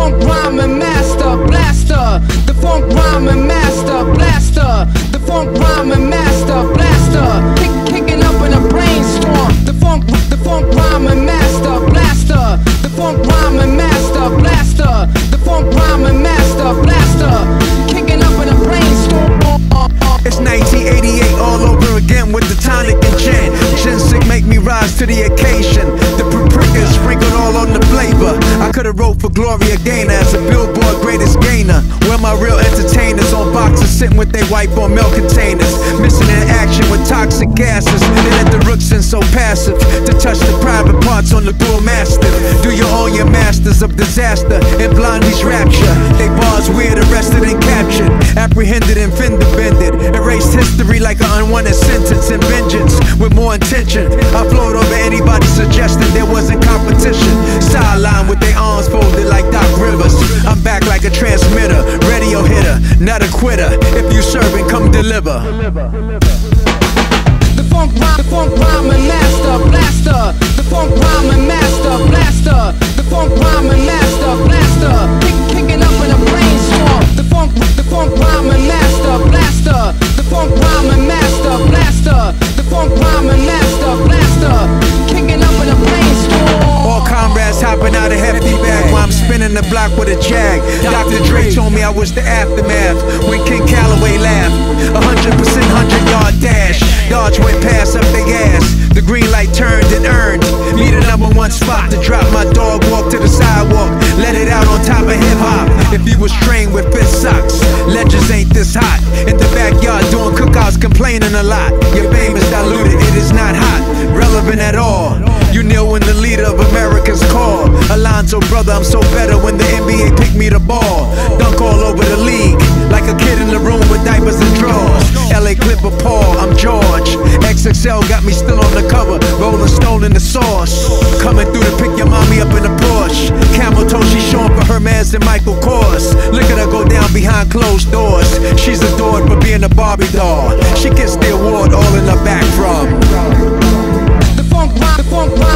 funk rhyming master, blaster. The funk rhyming master, blaster. Could've wrote for Gloria Gaynor as a Billboard greatest gainer. Where my real entertainers on boxes sitting with they wipe on milk containers. Missing in action with toxic gases. They let the rooks in so passive to touch the private parts on the bull mastiff. Do you own your masters of disaster and blondie's rapture? They bars weird, arrested and captured, apprehended and fender bended. Erased history like an unwanted sentence and vengeance with more intention. I flowed over anybody suggesting there wasn't not a quitter. If you serving, come deliver. The funk rhyme, the funk master, blaster. Block with a jag. Dr. Dre told me I was the aftermath when King Calloway laughed. A hundred percent hundred yard dash. Dodge went past up the gas. The green light turned and earned me the number one spot to drop my dog walk to the sidewalk. Let it out on top of hip hop. If you was trained with fist socks, legends ain't this hot. In the backyard doing cookouts, complaining a lot. Your fame is diluted, it is not hot, relevant at all. You kneel when the leader of America's call. Alonzo, brother, I'm so better when the NBA pick me the ball. Dunk all over the league, like a kid in the room with diapers and drawers. LA Clipper Paul, I'm George. XXL got me still on the cover, Rolling Stone in the sauce. Coming through to pick your mommy up in a Porsche. Camel toe, she showing for Hermes and Michael Kors. Look at her go down behind closed doors. She's adored for being a Barbie doll. She gets the award all in her back from. The funk rhyme.